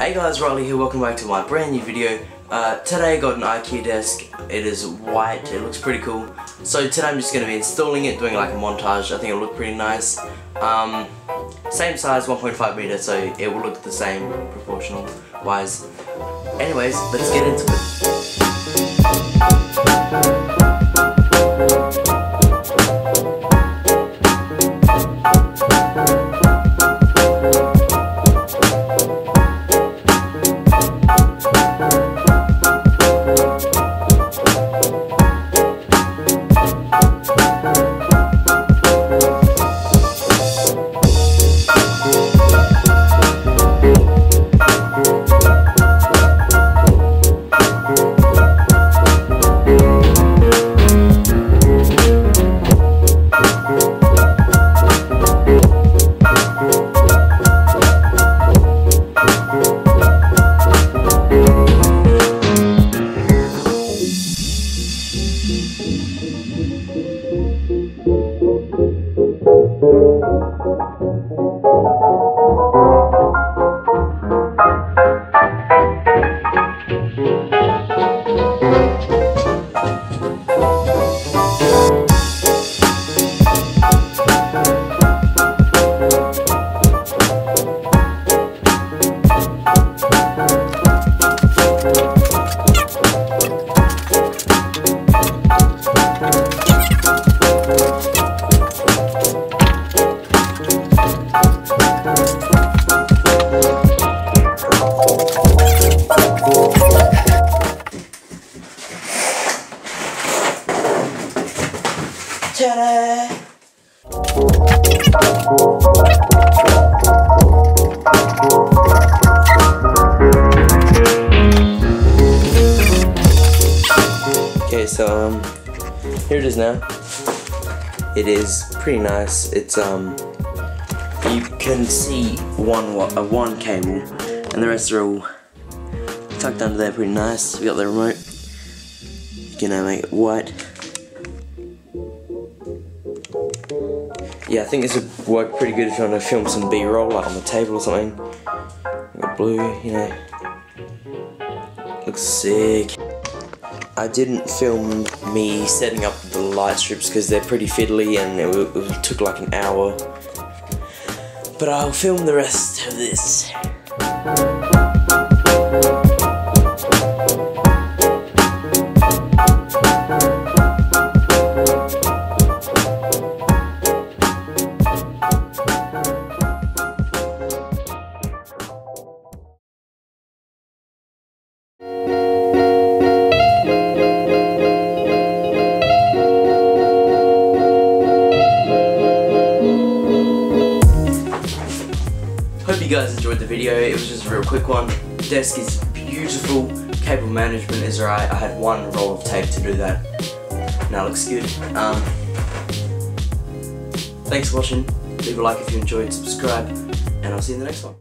Hey guys, Riley here, welcome back to my brand new video. Uh, today I got an IKEA desk, it is white, it looks pretty cool. So today I'm just going to be installing it, doing like a montage, I think it'll look pretty nice. Um, same size, 1.5 meter, so it will look the same proportional wise. Anyways, let's get into it. Thank you. Okay, so um, here it is now. It is pretty nice. It's um, you can see one a one cable, and the rest are all tucked under there pretty nice. We got the remote. You can uh, make it white. Yeah, I think this would work pretty good if you want to film some B-roll, like on the table or something. Got blue, you know. Looks sick. I didn't film me setting up the light strips because they're pretty fiddly and it, it took like an hour. But I'll film the rest of this. Guys enjoyed the video. It was just a real quick one. Desk is beautiful. Cable management is right. I had one roll of tape to do that. Now looks good. Um, thanks for watching. Leave a like if you enjoyed, subscribe, and I'll see you in the next one.